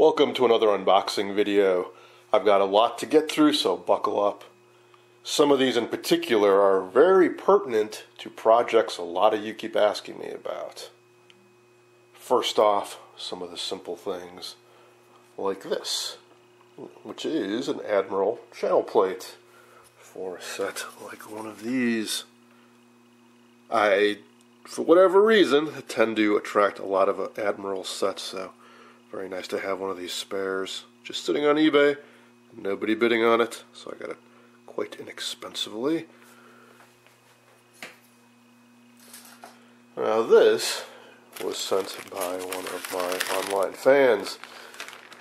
Welcome to another unboxing video. I've got a lot to get through, so buckle up. Some of these in particular are very pertinent to projects a lot of you keep asking me about. First off, some of the simple things like this, which is an Admiral channel plate for a set like one of these. I, for whatever reason, tend to attract a lot of Admiral sets, so very nice to have one of these spares just sitting on eBay. Nobody bidding on it, so I got it quite inexpensively. Now this was sent by one of my online fans.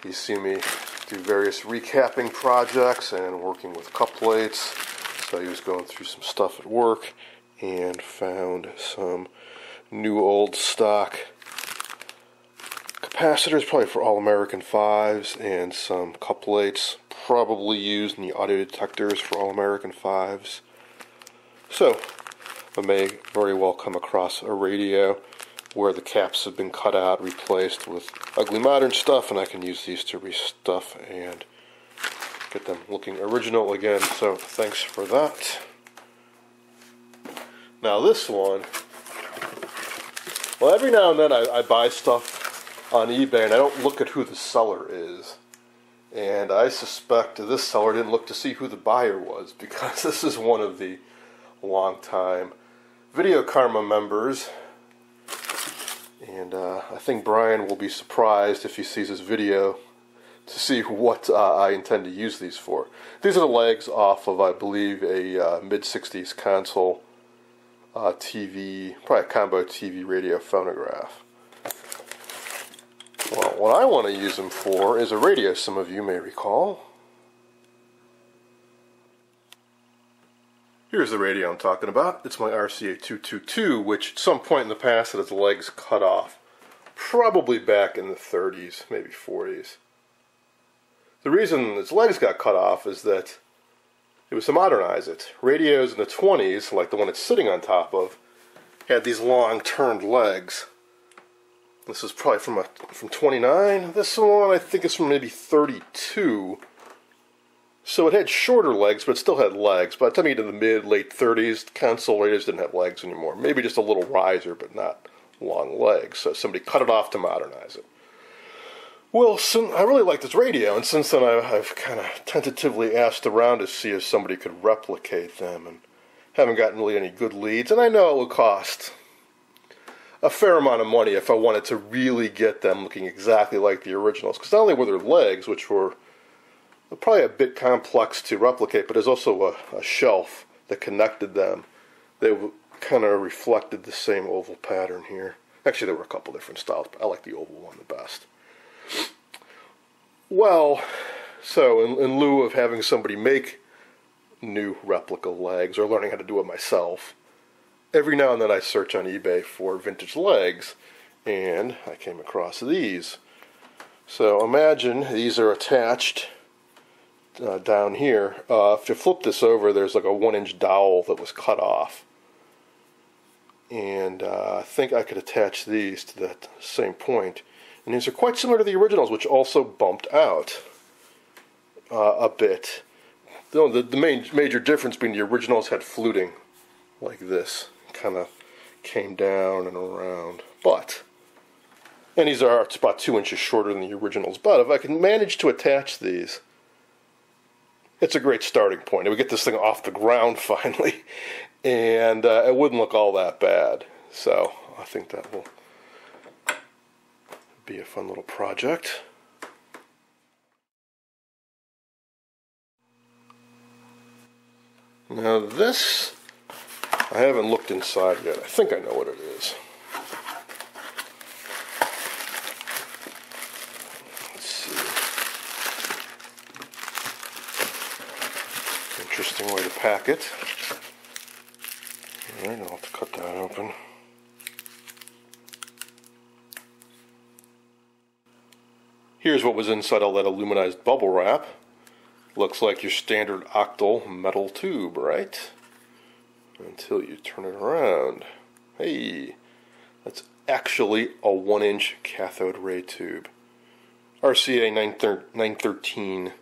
He's seen me do various recapping projects and working with cup plates. So he was going through some stuff at work and found some new old stock capacitors, probably for all American 5s, and some cup plates, probably used in the audio detectors for all American 5s. So, I may very well come across a radio where the caps have been cut out, replaced with ugly modern stuff, and I can use these to restuff and get them looking original again. So, thanks for that. Now, this one, well, every now and then I, I buy stuff on eBay and I don't look at who the seller is. And I suspect this seller didn't look to see who the buyer was because this is one of the long-time Video Karma members. And uh, I think Brian will be surprised if he sees this video to see what uh, I intend to use these for. These are the legs off of, I believe, a uh, mid 60s console uh, TV, probably a combo TV radio phonograph. Well, what I want to use them for is a radio, some of you may recall. Here's the radio I'm talking about. It's my RCA 222, which at some point in the past had its legs cut off. Probably back in the 30s, maybe 40s. The reason its legs got cut off is that it was to modernize it. Radios in the 20s, like the one it's sitting on top of, had these long turned legs this is probably from a from 29. This one I think is from maybe 32. So it had shorter legs, but still had legs. By the time you get to the mid late 30s, console radios didn't have legs anymore. Maybe just a little riser, but not long legs. So somebody cut it off to modernize it. Well, I really like this radio, and since then I, have kind of tentatively asked around to see if somebody could replicate them, and haven't gotten really any good leads. And I know it would cost a fair amount of money if I wanted to really get them looking exactly like the originals. Because not only were their legs, which were probably a bit complex to replicate, but there's also a, a shelf that connected them. They kind of reflected the same oval pattern here. Actually, there were a couple different styles, but I like the oval one the best. Well, so in, in lieu of having somebody make new replica legs or learning how to do it myself, every now and then I search on eBay for vintage legs, and I came across these. So imagine these are attached uh, down here. Uh, if you flip this over, there's like a one inch dowel that was cut off. And uh, I think I could attach these to that same point. And these are quite similar to the originals, which also bumped out uh, a bit. The, the main major difference being the originals had fluting like this kind of came down and around. But, and these are about two inches shorter than the originals. But if I can manage to attach these, it's a great starting point. And we get this thing off the ground finally, and uh, it wouldn't look all that bad. So I think that will be a fun little project. Now this I haven't looked inside yet. I think I know what it is. Let's see. Interesting way to pack it. Alright, I'll have to cut that open. Here's what was inside all that aluminized bubble wrap. Looks like your standard octal metal tube, right? Until you turn it around. Hey, that's actually a one inch cathode ray tube. RCA 913.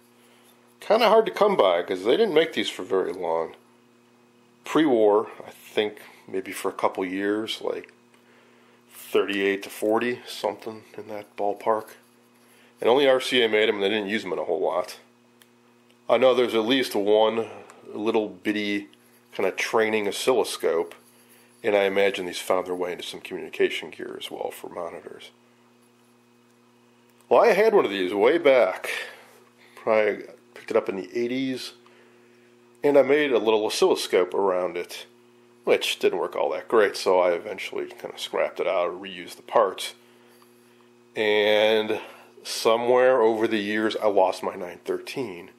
Kind of hard to come by because they didn't make these for very long. Pre war, I think maybe for a couple years, like 38 to 40, something in that ballpark. And only RCA made them and they didn't use them in a whole lot. I know there's at least one little bitty kind of training oscilloscope, and I imagine these found their way into some communication gear as well for monitors. Well, I had one of these way back. Probably picked it up in the 80s, and I made a little oscilloscope around it, which didn't work all that great, so I eventually kind of scrapped it out reused the parts. And somewhere over the years, I lost my 913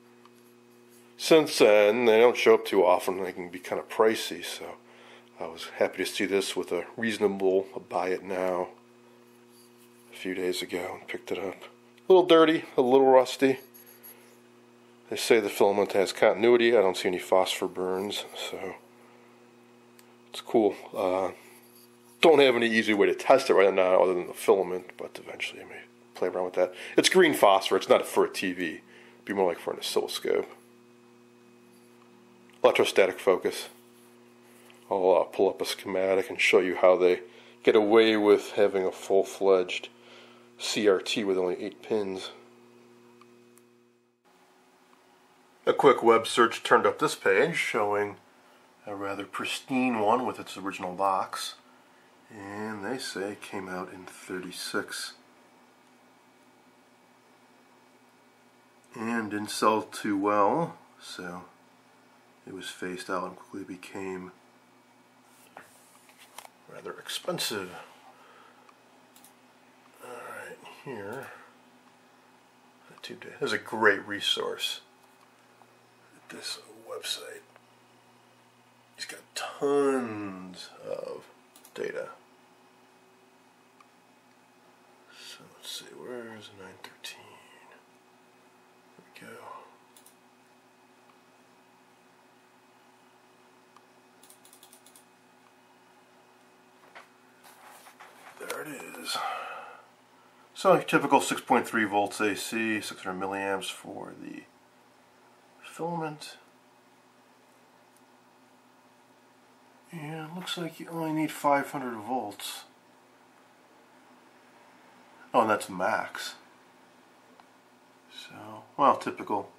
since then, they don't show up too often. They can be kind of pricey, so I was happy to see this with a reasonable buy it now a few days ago and picked it up. A little dirty, a little rusty. They say the filament has continuity. I don't see any phosphor burns, so it's cool. Uh, don't have any easy way to test it right now other than the filament, but eventually I may play around with that. It's green phosphor. It's not for a TV. It'd be more like for an oscilloscope electrostatic focus. I'll uh, pull up a schematic and show you how they get away with having a full-fledged CRT with only 8 pins. A quick web search turned up this page showing a rather pristine one with its original box and they say it came out in 36 and didn't sell too well so it was phased out and quickly became rather expensive. Alright, here. There's a great resource. This website. He's got tons of data. So let's see, where's 913? There we go. There it is. So typical 6.3 volts AC, 600 milliamps for the filament. Yeah, looks like you only need 500 volts. Oh, and that's max. So, well, typical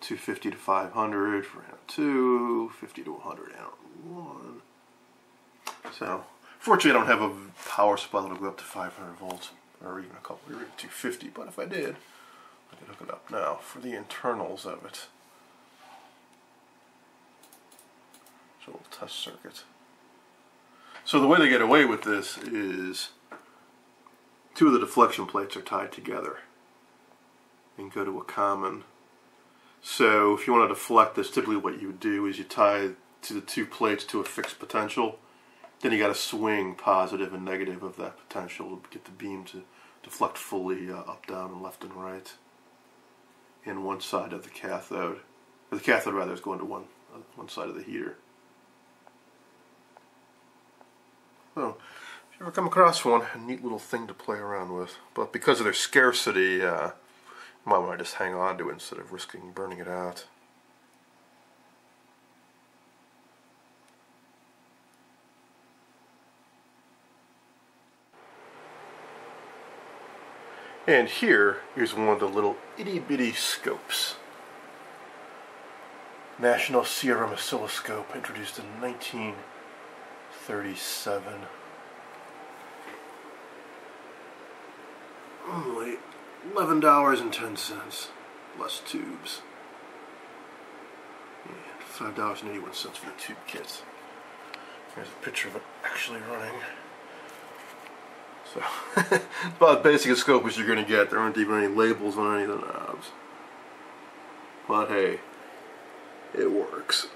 250 to 500 for anode 2, 50 to 100 anode 1. So, Fortunately, I don't have a power supply that'll go up to 500 volts, or even a couple, or even 250. But if I did, I could hook it up now for the internals of it. So a little test circuit. So the way they get away with this is two of the deflection plates are tied together and go to a common. So if you want to deflect this, typically what you would do is you tie to the two plates to a fixed potential then you got to swing positive and negative of that potential to get the beam to deflect fully uh, up, down, and left and right in one side of the cathode. Or the cathode rather is going to one uh, one side of the heater. So, if you ever come across one, a neat little thing to play around with. But because of their scarcity, uh, you might want to just hang on to it instead of risking burning it out. And here is one of the little itty bitty scopes. National CRM Oscilloscope, introduced in 1937. Only $11.10, less tubes. And $5.81 for the tube kits. Here's a picture of it actually running. So, about as basic a scope as you're going to get. There aren't even any labels on any of the knobs. But hey, it works.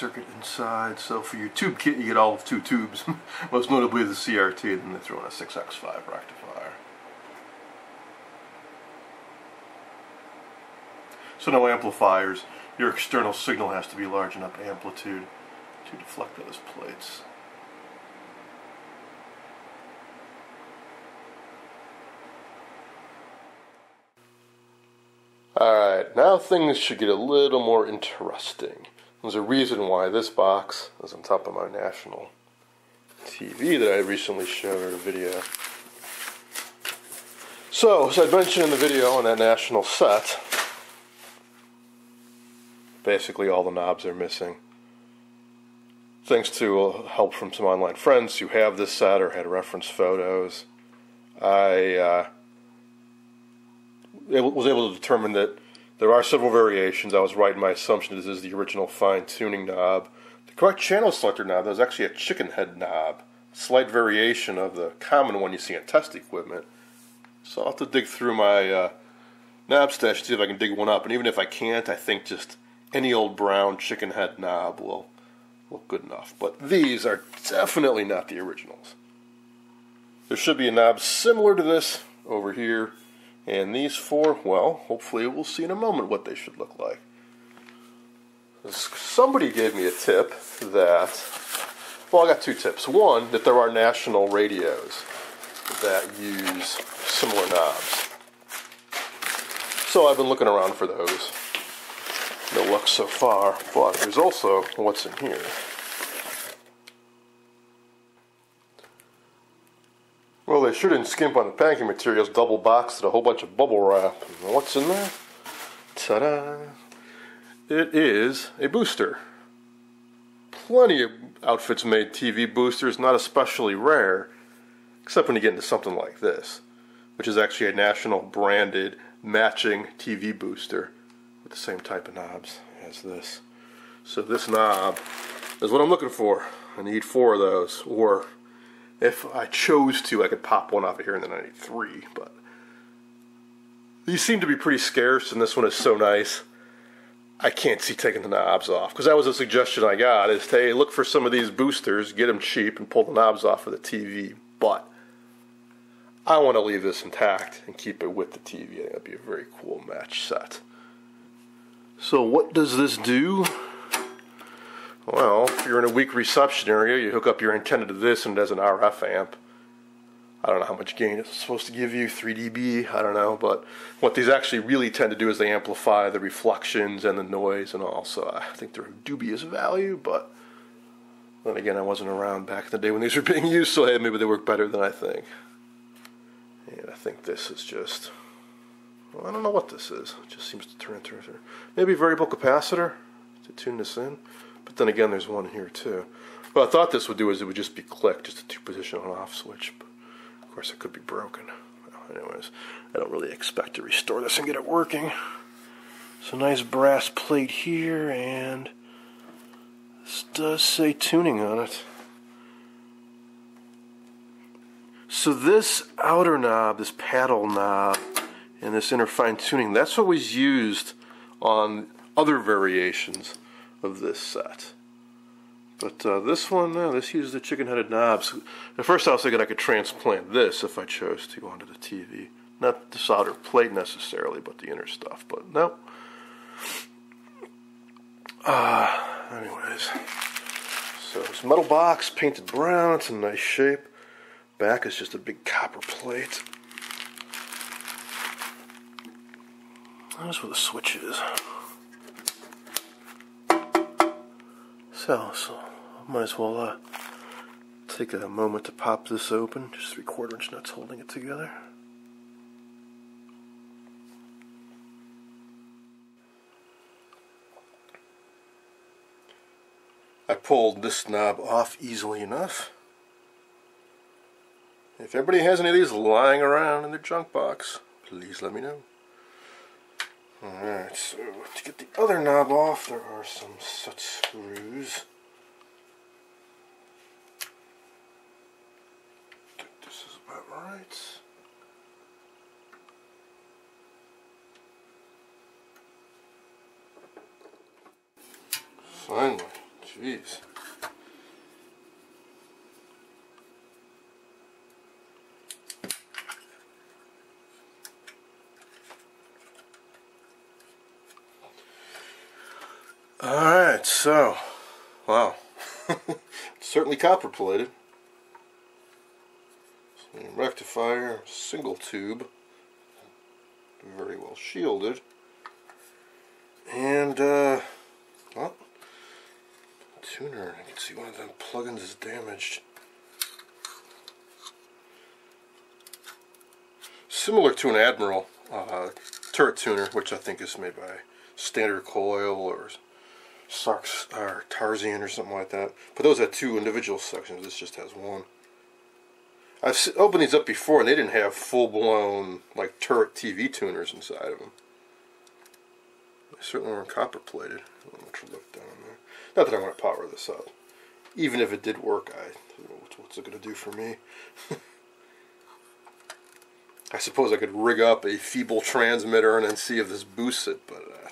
circuit inside. So for your tube kit, you get all of two tubes, most notably the CRT, and then they throw in a 6x5 rectifier. So no amplifiers. Your external signal has to be large enough amplitude to deflect those plates. Alright, now things should get a little more interesting. There's a reason why this box is on top of my national TV that I recently showed a video. So, as I mentioned in the video on that national set, basically all the knobs are missing. Thanks to help from some online friends who have this set or had reference photos, I uh, was able to determine that there are several variations. I was right in my assumption this is the original fine tuning knob. The correct channel selector knob is actually a chicken head knob, slight variation of the common one you see in test equipment. So I'll have to dig through my uh, knob stash to see if I can dig one up. And even if I can't, I think just any old brown chicken head knob will look good enough. But these are definitely not the originals. There should be a knob similar to this over here. And these four, well, hopefully we'll see in a moment what they should look like. Somebody gave me a tip that, well, I got two tips. One, that there are national radios that use similar knobs. So I've been looking around for those. No luck so far, but there's also what's in here. Well, they shouldn't skimp on the packing materials, double boxed a whole bunch of bubble wrap. What's in there? Ta-da! It is a booster. Plenty of outfits made TV boosters, not especially rare, except when you get into something like this, which is actually a national branded matching TV booster with the same type of knobs as this. So this knob is what I'm looking for. I need four of those, or if I chose to, I could pop one off of here in the 93, but these seem to be pretty scarce, and this one is so nice. I can't see taking the knobs off because that was a suggestion I got is hey look for some of these boosters get them cheap and pull the knobs off of the TV but I want to leave this intact and keep it with the TV I think that'd be a very cool match set so what does this do well, if you're in a weak reception area, you hook up your antenna to this and it has an RF amp. I don't know how much gain it's supposed to give you, 3 dB, I don't know, but what these actually really tend to do is they amplify the reflections and the noise and all, so I think they're of dubious value, but then again, I wasn't around back in the day when these were being used, so hey, maybe they work better than I think. And I think this is just, well, I don't know what this is. It just seems to turn into, maybe variable capacitor to tune this in. But then again, there's one here too. What I thought this would do is it would just be click, just a two position on off switch. But of course, it could be broken. Well, anyways, I don't really expect to restore this and get it working. So nice brass plate here, and this does say tuning on it. So this outer knob, this paddle knob, and this inner fine tuning, that's what was used on other variations of this set. But uh, this one, uh, this uses the chicken-headed knobs. At first I was thinking I could transplant this if I chose to go onto the TV. Not the solder plate necessarily, but the inner stuff. But no. Uh, anyways. So this metal box, painted brown. It's in nice shape. Back is just a big copper plate. That's where the switch is. So, so might as well uh, take a moment to pop this open. Just three quarter inch nuts holding it together. I pulled this knob off easily enough. If anybody has any of these lying around in their junk box, please let me know. Alright, so to get the other knob off, there are some such screws. Think this is about right. Finally, jeez. Alright, so, wow. Certainly copper plated. Rectifier, single tube, very well shielded. And, uh, well, tuner, I can see one of them plugins is damaged. Similar to an Admiral uh, turret tuner, which I think is made by Standard Coil or Sarks or Tarzan or something like that. But those had two individual sections. This just has one. I've opened these up before, and they didn't have full-blown like turret TV tuners inside of them. They certainly weren't copper-plated. look down there. Not that I want to power this up. Even if it did work, I what's it going to do for me? I suppose I could rig up a feeble transmitter and then see if this boosts it, but uh,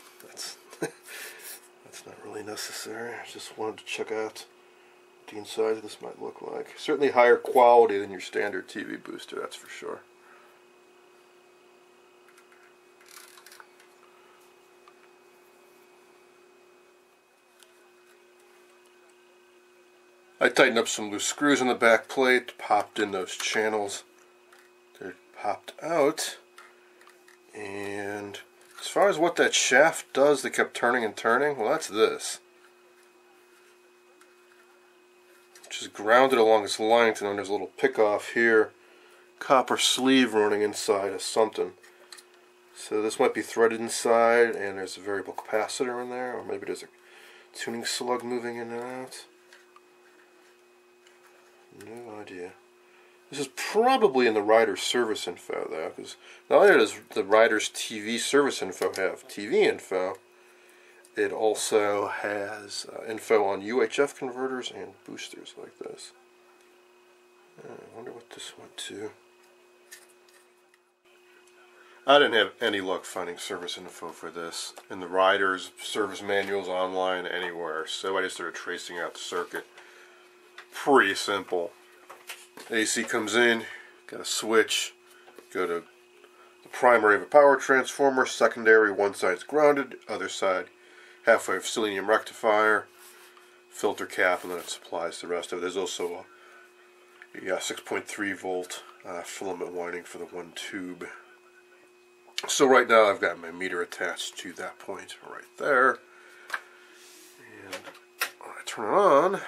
really necessary. I just wanted to check out what the inside of this might look like. Certainly higher quality than your standard TV booster, that's for sure. I tightened up some loose screws on the back plate, popped in those channels They're popped out. And as far as what that shaft does that kept turning and turning, well that's this. Just grounded along its length and then there's a little pick off here. Copper sleeve running inside of something. So this might be threaded inside and there's a variable capacitor in there or maybe there's a tuning slug moving in and out. No idea. This is probably in the rider's service info, though, because not only does the rider's TV service info have TV info, it also has uh, info on UHF converters and boosters like this. Uh, I wonder what this went to. I didn't have any luck finding service info for this in the rider's service manuals online anywhere, so I just started tracing out the circuit. Pretty simple. AC comes in, got a switch, go to the primary of a power transformer, secondary, one side's grounded, other side half wave selenium rectifier, filter cap, and then it supplies the rest of it. There's also a, a 6.3 volt uh, filament winding for the one tube. So right now I've got my meter attached to that point right there. And when I turn it on,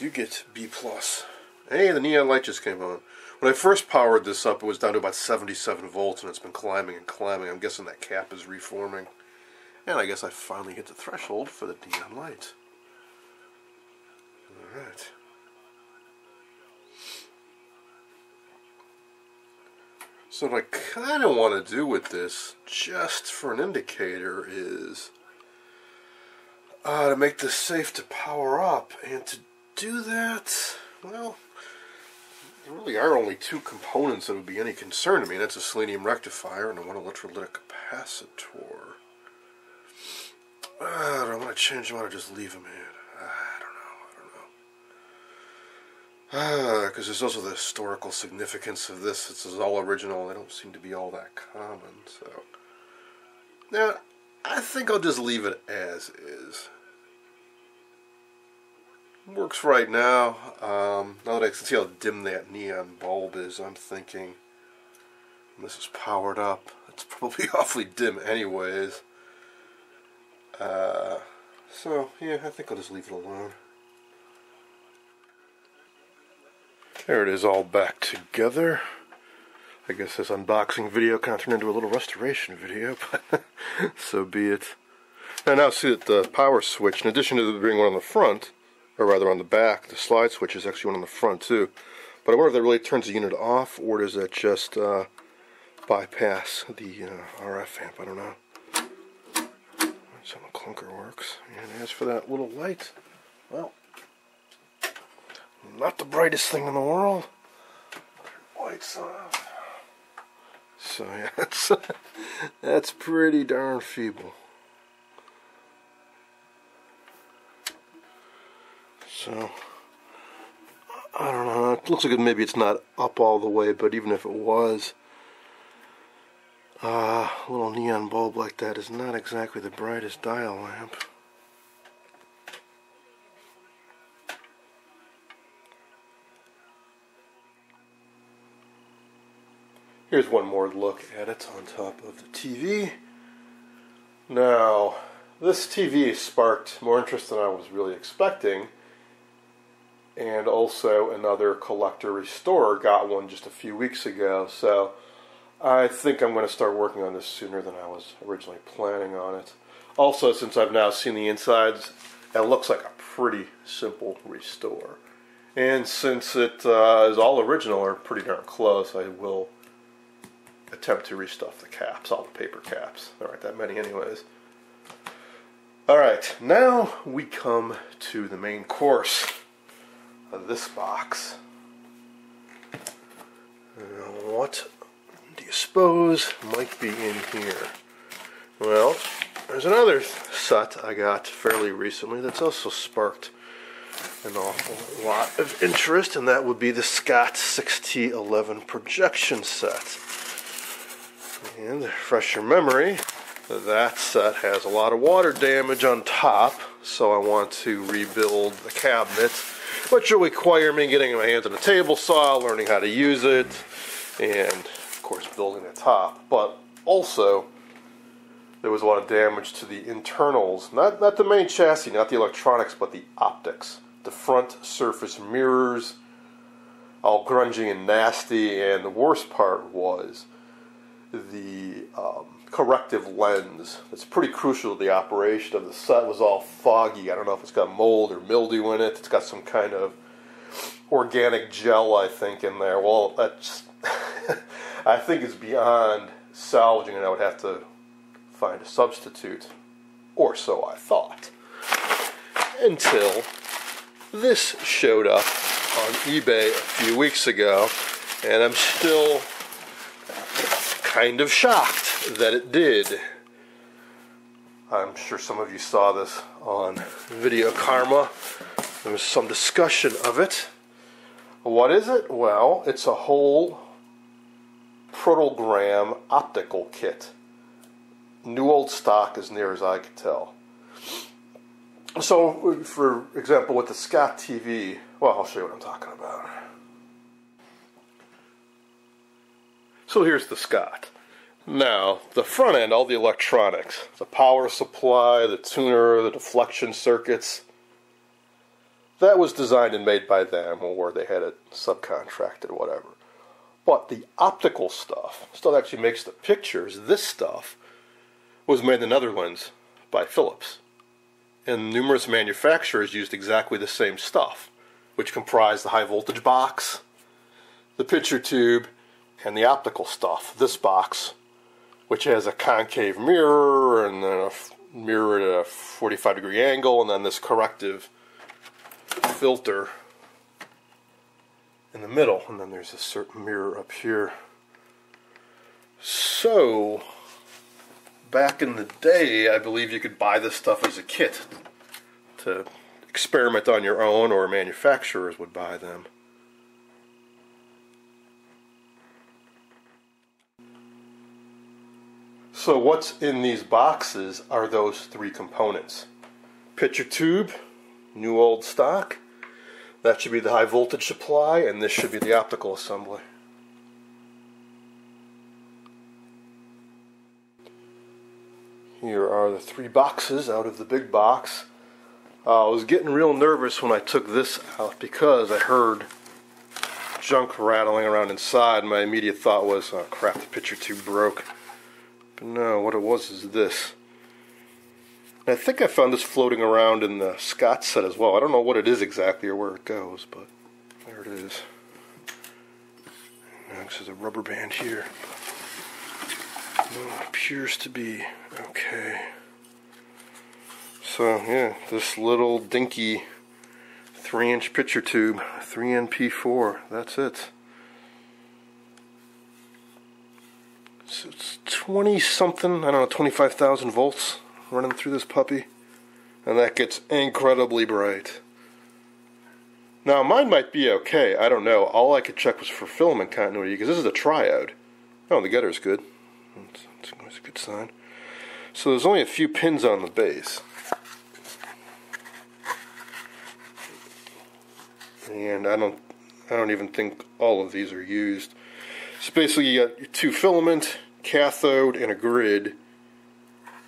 you get B+. plus. Hey, the neon light just came on. When I first powered this up, it was down to about 77 volts, and it's been climbing and climbing. I'm guessing that cap is reforming. And I guess I finally hit the threshold for the neon light. Alright. So what I kind of want to do with this, just for an indicator, is uh, to make this safe to power up and to do that, well, there really are only two components that would be any concern to me. That's a selenium rectifier and a one electrolytic capacitor. Uh, do I want to change them or just leave them in? I don't know. I don't know. Because uh, there's also the historical significance of this. This is all original. They don't seem to be all that common. So, now, I think I'll just leave it as is works right now. Um, now that I can see how dim that neon bulb is, I'm thinking this is powered up. It's probably awfully dim anyways. Uh, so, yeah, I think I'll just leave it alone. There it is all back together. I guess this unboxing video kind of turned into a little restoration video, but so be it. I now see that the power switch, in addition to being one on the front, or rather on the back, the slide switch is actually one on the front too. But I wonder if that really turns the unit off, or does that just uh, bypass the uh, RF amp? I don't know. How the clunker works. And as for that little light, well, not the brightest thing in the world. Lights off. So yeah, that's, that's pretty darn feeble. So, I don't know. It looks like maybe it's not up all the way, but even if it was, uh, a little neon bulb like that is not exactly the brightest dial lamp. Here's one more look at it on top of the TV. Now, this TV sparked more interest than I was really expecting. And also, another collector restorer got one just a few weeks ago. So, I think I'm going to start working on this sooner than I was originally planning on it. Also, since I've now seen the insides, it looks like a pretty simple restore. And since it uh, is all original or pretty darn close, I will attempt to restuff the caps, all the paper caps. There aren't that many anyways. Alright, now we come to the main course of this box. What do you suppose might be in here? Well, there's another set I got fairly recently that's also sparked an awful lot of interest, and that would be the Scott 6T11 projection set. And refresh your memory, that set has a lot of water damage on top, so I want to rebuild the cabinet, which will require me getting my hands on a table saw, learning how to use it, and of course building the top. But also, there was a lot of damage to the internals, not, not the main chassis, not the electronics, but the optics. The front surface mirrors, all grungy and nasty, and the worst part was the um, corrective lens. It's pretty crucial to the operation of the set. was all foggy. I don't know if it's got mold or mildew in it. It's got some kind of organic gel, I think, in there. Well, that's I think it's beyond salvaging, and I would have to find a substitute, or so I thought. Until this showed up on eBay a few weeks ago, and I'm still kind of shocked that it did. I'm sure some of you saw this on Video Karma. There was some discussion of it. What is it? Well, it's a whole Protelgram optical kit. New old stock, as near as I could tell. So, for example, with the Scott TV, well, I'll show you what I'm talking about. So here's the Scott. Now, the front end, all the electronics, the power supply, the tuner, the deflection circuits, that was designed and made by them, or they had it subcontracted, or whatever. But the optical stuff, stuff actually makes the pictures, this stuff, was made in the Netherlands by Philips. And numerous manufacturers used exactly the same stuff, which comprised the high voltage box, the picture tube, and the optical stuff, this box, which has a concave mirror and then a mirror at a 45 degree angle, and then this corrective filter in the middle, and then there's a certain mirror up here. So, back in the day, I believe you could buy this stuff as a kit to experiment on your own, or manufacturers would buy them. So what's in these boxes are those three components. Picture tube, new old stock. That should be the high voltage supply and this should be the optical assembly. Here are the three boxes out of the big box. Uh, I was getting real nervous when I took this out because I heard junk rattling around inside. My immediate thought was, oh crap, the picture tube broke. No, what it was is this. I think I found this floating around in the Scott set as well. I don't know what it is exactly or where it goes, but there it is. Next is a rubber band here. it appears to be okay. So, yeah, this little dinky 3 inch picture tube, 3NP4, that's it. So it's 20 something, I don't know, 25,000 volts running through this puppy. And that gets incredibly bright. Now, mine might be okay. I don't know. All I could check was for filament continuity because this is a triode. Oh, the getter's good. That's, that's always a good sign. So there's only a few pins on the base. And I don't I don't even think all of these are used. So basically you got two filament, cathode, and a grid.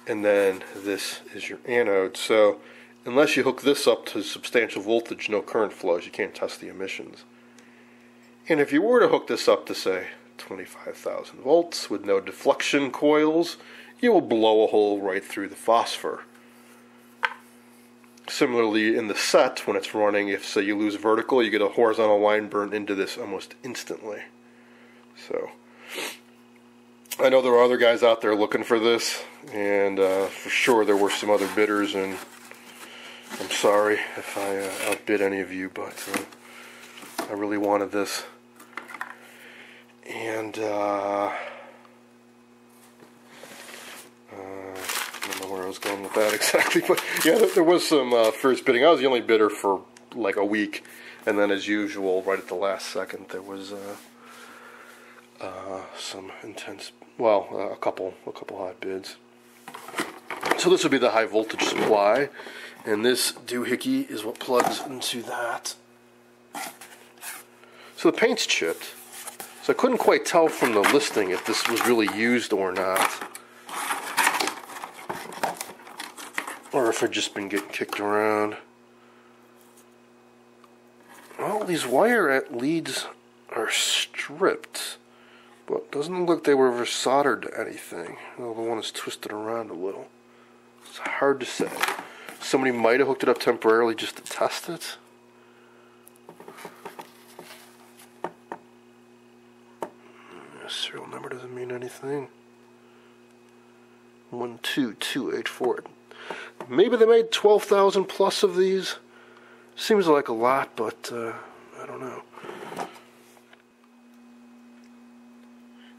And then this is your anode. So unless you hook this up to substantial voltage, no current flows, you can't test the emissions. And if you were to hook this up to say 25,000 volts with no deflection coils, you will blow a hole right through the phosphor. Similarly, in the set, when it's running, if say you lose vertical, you get a horizontal line burn into this almost instantly. So, I know there are other guys out there looking for this, and uh, for sure there were some other bidders, and I'm sorry if I uh, outbid any of you, but uh, I really wanted this. And, uh, uh where I was going with that exactly, but yeah, there was some uh, first bidding. I was the only bidder for like a week, and then as usual, right at the last second, there was uh, uh, some intense, well, uh, a couple, a couple hot bids. So this would be the high voltage supply, and this doohickey is what plugs into that. So the paint's chipped, so I couldn't quite tell from the listing if this was really used or not. or if I've just been getting kicked around. Well, these wire leads are stripped, but doesn't look like they were ever soldered to anything. Well, the one is twisted around a little. It's hard to say. Somebody might have hooked it up temporarily just to test it. The serial number doesn't mean anything. One two two eight four. Maybe they made 12,000 plus of these. Seems like a lot, but uh, I don't know.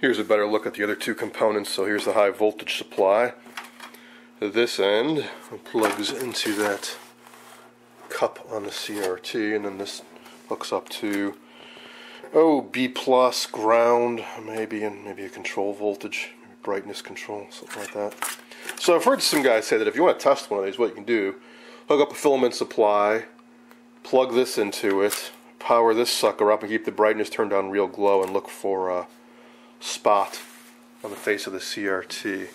Here's a better look at the other two components. So here's the high voltage supply. This end plugs into that cup on the CRT, and then this hooks up to oh B plus ground, maybe and maybe a control voltage, brightness control, something like that. So I've heard some guys say that if you want to test one of these, what you can do, hook up a filament supply, plug this into it, power this sucker up, and keep the brightness turned on real glow, and look for a spot on the face of the CRT.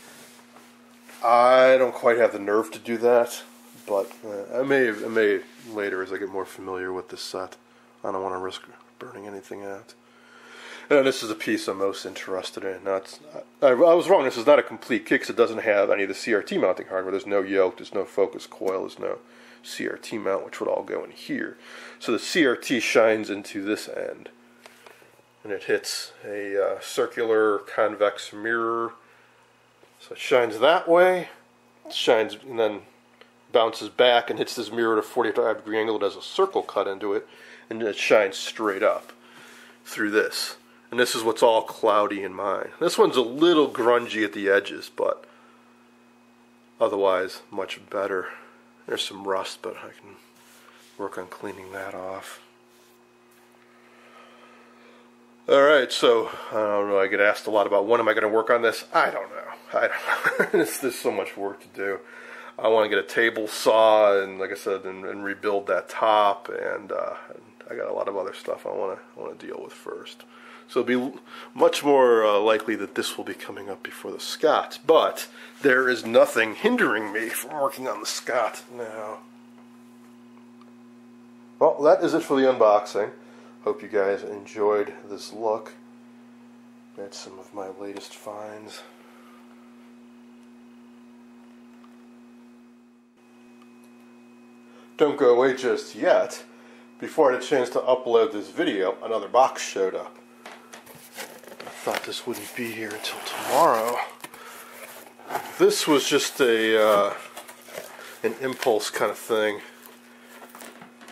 I don't quite have the nerve to do that, but uh, I may I may later as I get more familiar with this set. I don't want to risk burning anything out. And this is a piece I'm most interested in. Now I, I, was wrong. This is not a complete kit because it doesn't have any of the CRT mounting hardware. There's no yoke. There's no focus coil. There's no CRT mount, which would all go in here. So the CRT shines into this end, and it hits a uh, circular convex mirror. So it shines that way, shines, and then bounces back and hits this mirror at a 45 degree angle. It has a circle cut into it, and it shines straight up through this. And this is what's all cloudy in mine. This one's a little grungy at the edges, but otherwise much better. There's some rust, but I can work on cleaning that off. All right, so I don't know. I get asked a lot about when am I going to work on this. I don't know. I don't. Know. there's so much work to do. I want to get a table saw and, like I said, and, and rebuild that top, and, uh, I got a lot of other stuff I want to want to deal with first. So it'll be much more uh, likely that this will be coming up before the Scott. But there is nothing hindering me from working on the Scott now. Well, that is it for the unboxing. Hope you guys enjoyed this look at some of my latest finds. Don't go away just yet. Before I had a chance to upload this video, another box showed up I thought this wouldn't be here until tomorrow. This was just a uh, an impulse kind of thing.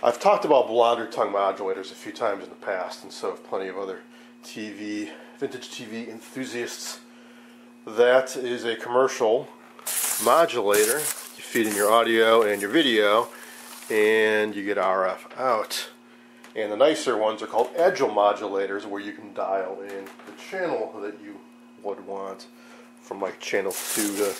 I've talked about Blonder tongue modulators a few times in the past, and so have plenty of other TV, vintage TV enthusiasts. That is a commercial modulator. You feed in your audio and your video, and you get RF out. And the nicer ones are called agile modulators where you can dial in the channel that you would want. from like channel 2 to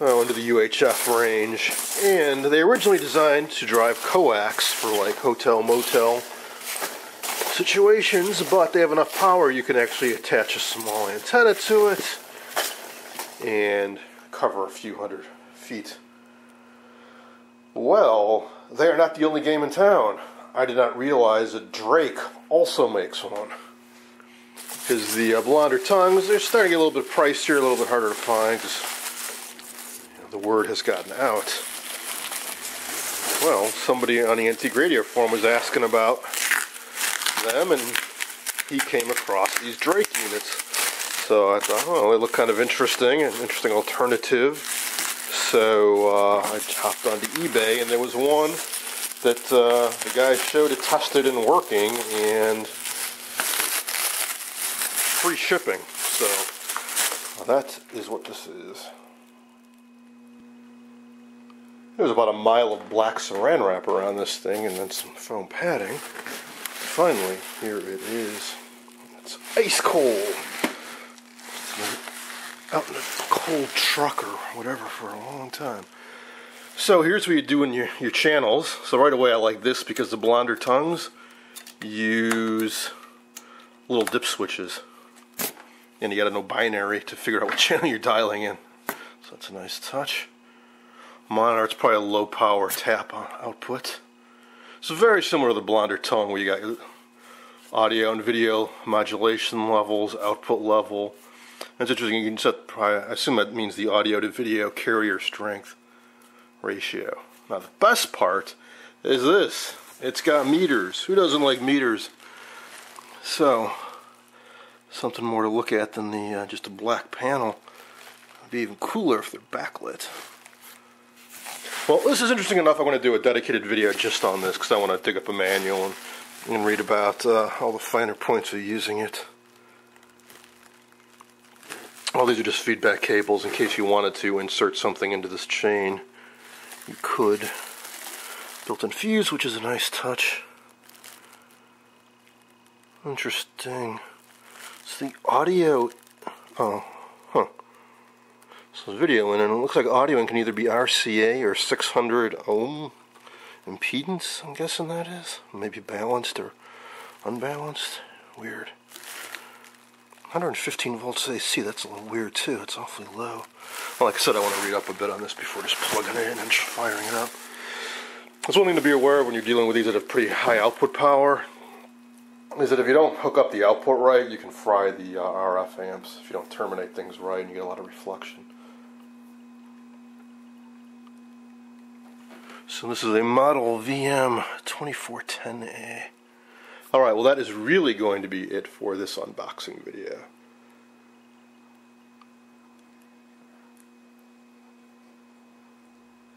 oh, into the UHF range. And they originally designed to drive coax for like hotel motel situations, but they have enough power you can actually attach a small antenna to it and cover a few hundred feet. Well, they are not the only game in town. I did not realize that Drake also makes one. Because the uh, blonder tongues, they're starting to get a little bit pricier, a little bit harder to find the word has gotten out. Well, somebody on the Antique Radio Forum was asking about them, and he came across these Drake units. So I thought, oh, they look kind of interesting, an interesting alternative. So uh, I hopped onto eBay, and there was one that uh, the guy showed it tested and working, and free shipping. So that is what this is. There's about a mile of black saran wrap around this thing, and then some foam padding. Finally, here it is. It's ice cold out in a cold truck or whatever for a long time. So here's what you do in your, your channels. So right away I like this because the blonder tongues use little dip switches. And you gotta know binary to figure out what channel you're dialing in. So that's a nice touch. Monitor, it's probably a low power tap output. So very similar to the blonder tongue where you got audio and video modulation levels, output level, that's interesting. You can set, I assume that means the audio to video carrier strength ratio. Now, the best part is this it's got meters. Who doesn't like meters? So, something more to look at than the uh, just a black panel. It'd be even cooler if they're backlit. Well, this is interesting enough. I want to do a dedicated video just on this because I want to dig up a manual and, and read about uh, all the finer points of using it. All these are just feedback cables in case you wanted to insert something into this chain. You could. Built-in fuse, which is a nice touch. Interesting. It's the audio... Oh, huh. So video in, and it looks like audio in can either be RCA or 600 ohm impedance, I'm guessing that is. Maybe balanced or unbalanced. Weird. 115 volts AC, that's a little weird too. It's awfully low. Well, like I said, I want to read up a bit on this before just plugging it in and just firing it up. There's one thing to be aware of when you're dealing with these that have pretty high output power is that if you don't hook up the output right, you can fry the uh, RF amps if you don't terminate things right and you get a lot of reflection. So this is a model VM 2410A. Alright, well that is really going to be it for this unboxing video.